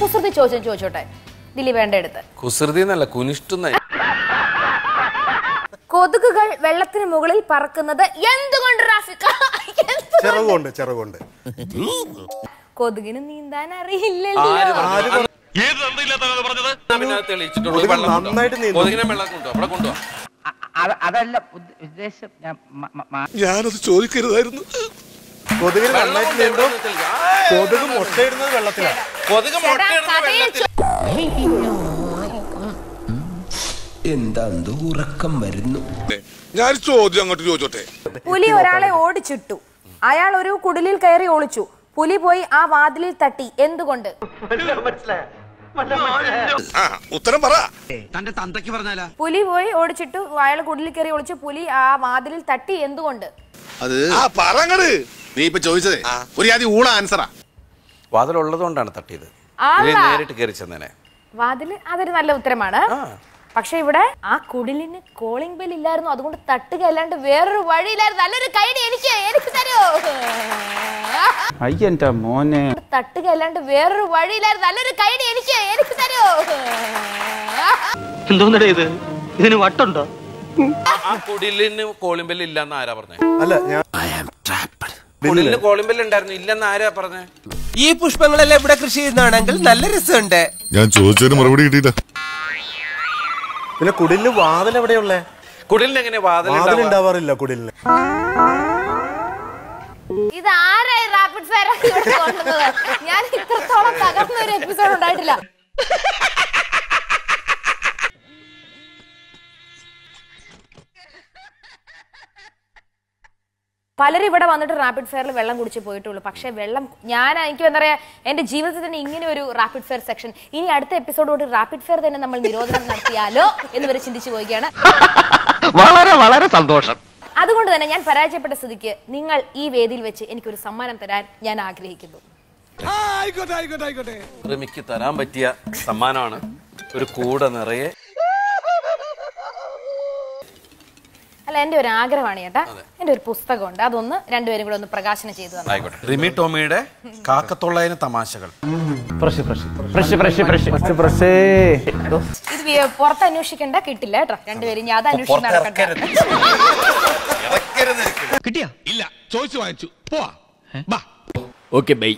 കുസൃതി ചോദ്യം ചോദിച്ചോട്ടെ. ദിലീപേണ്ട അടുത്ത് കുസൃതി എന്നല്ല കുനിഷ്ടുന്ന കൊതുകുകൾ വെള്ളത്തിന് മുകളിൽ പറക്കുന്നത് എന്തുകൊണ്ട് റാഫിക്ക? എന്തുകൊണ്ട്? ചിറകുണ്ട് ചിറകുണ്ട്. കൊതുകിന് നീന്താൻ അറിയില്ലല്ലോ. ഏത് പറഞ്ഞത്? തെളിയിച്ചിട്ടുള്ളൂ. വെള്ളം കൊണ്ടുവാ. നന്നായിട്ട് നീന്തും. കൊതുകിനെ വെള്ളം കൊണ്ടുവാ. അവിടെ കൊണ്ടുവാ. അ- അ- അതല്ല ഉദ്ദ- ഉദ്ദേശം ഞാൻ മ- മ- മ- ഞാനത് ചോദിക്കരുതായിരുന്നു. കൊതുകിന് വെള്ളം നന്നായിട്ട് കൊണ്ട് നീന്തും. എവിടെ തെളിയിക്കാം? ആ, കൊതുക് മുട്ടയിടുന്നത് വെള്ളത്തിലാണ്. കൊതുക് എന്താ ഉറക്കം വരുന്നു. ഞാൻ ചോദ്യം അങ്ങോട്ട് ചോദിച്ചോട്ടെ? പുലി ഒരാളെ ഓടിച്ചിട്ടു. അയാൾ ഒരു കുടിലിൽ കയറി ഒളിച്ചു. പുലി പോയി ആ വാതിലിൽ തട്ടി. എന്തുകൊണ്ട്? ഉത്തരം പറ. തന്റെ തന്തയ്ക്ക് പറഞ്ഞാലാ? പുലി പോയി ഓടിച്ചിട്ടു. അയാൾ കുടിലിൽ കയറി ഒളിച്ചു. പുലി ആ വാതിലിൽ തട്ടി. എന്തുകൊണ്ട്? അത് ആ പറങ്ങട് നീ ഇപ്പൊ ചോദിച്ചത്. ഒരു ആദ്യം ഊള ആൻസറാ. വാതിലുള്ളത് കൊണ്ടാണ് തട്ടിയത് നേരിട്ട് കയറി ചെന്നേനെ. വാതിൽ അതൊരു നല്ല ഉത്തരമാണ്. പക്ഷെ ഇവിടെ ആ കുടിലിന് കോളിംഗ് ബെൽ ഇല്ലായിരുന്നു. അതുകൊണ്ട് തട്ടുക അല്ലാണ്ട് വേറൊരു വഴിയില്ലായിരുന്നു. നല്ലൊരു കൈഡി എനിക്ക് എനിക്ക് തരോ. അയ്യന്റെ മോനെ. തട്ടുക അല്ലാണ്ട് വേറൊരു വഴിയില്ലായിരുന്നു. നല്ലൊരു കൈഡി എനിക്ക് എനിക്ക് തരോ. എന്തോന്നടേ ഇത്? ഇതിന് വട്ടുണ്ടോ? ആ കുടിലിന് കോളിംഗ് ബെൽ ഇല്ലെന്ന് ആരാ പറഞ്ഞേ? അല്ല ഞാൻ കുടിലിന് കോളിംഗ് ബെൽ ഉണ്ടായിരുന്നു. ഇല്ലെന്ന് ആരാ പറഞ്ഞേ? ഈ പുഷ്പങ്ങളെല്ലാം ഇവിടെ കൃഷി ചെയ്യുന്നതാണെങ്കിൽ നല്ല രസമുണ്ട്. ഞാൻ ചോദിച്ചതിന് മറുപടി കിട്ടിയില്ല. പിന്നെ കുടിലിന് വാതിൽ എവിടെയുള്ളേ? കുടിലിന് എങ്ങനെ വാതിൽ? ഉണ്ടാവാറില്ല കുടിലിന്. ഇത് ആരായി റാപ്പിഡ് ഫയർ ഞാൻ ഇത്രത്തോളം തകർന്ന ഒരു എപ്പിസോഡ് ഉണ്ടായിട്ടില്ല. പലരും ഇവിടെ വന്നിട്ട് റാപ്പിഡ് ഫയറിൽ വെള്ളം കുടിച്ച് പോയിട്ടുള്ളൂ. പക്ഷേ വെള്ളം ഞാൻ എനിക്ക് എന്താ പറയുക എന്റെ ജീവിതത്തിൽ തന്നെ ഇങ്ങനെ ഒരു റാപ്പിഡ് ഫയർ സെക്ഷൻ ഇനി അടുത്ത എപ്പിസോഡോട് റാപ്പിഡ് ഫയർ തന്നെ നമ്മൾ നിരോധനം നടത്തിയാലോ എന്ന് വരെ ചിന്തിച്ചു പോവുകയാണ്. വളരെ വളരെ സന്തോഷം. അതുകൊണ്ട് തന്നെ ഞാൻ പരാജയപ്പെട്ട സ്ഥിതിക്ക് നിങ്ങൾ ഈ വേദിയിൽ വെച്ച് എനിക്കൊരു സമ്മാനം തരാൻ ഞാൻ ആഗ്രഹിക്കുന്നു. തരാൻ പറ്റിയ സമ്മാനമാണ്. ഒരു കൂടെ നിറയെ അല്ല എന്റെ ഒരു ആഗ്രഹമാണ് ചേട്ടാ. എന്റെ ഒരു പുസ്തകമുണ്ട്. അതൊന്ന് രണ്ടുപേരും കൂടെ ഒന്ന് പ്രകാശനം ചെയ്തു റിമി ടോമിയുടെ കാക്കത്തൊള്ളായിരം തമാശകൾ. Fresh fresh fresh fresh fresh fresh ഇത് വി- പുറത്ത് അന്വേഷിക്കണ്ട. കിട്ടില്ല കേട്ടോ. രണ്ടുപേരും ഞാൻ അത് നടക്കണ്ട. ഇല്ല. ചോദിച്ചു വാങ്ങിച്ചു. പോവാ. ബാ. Okay bye.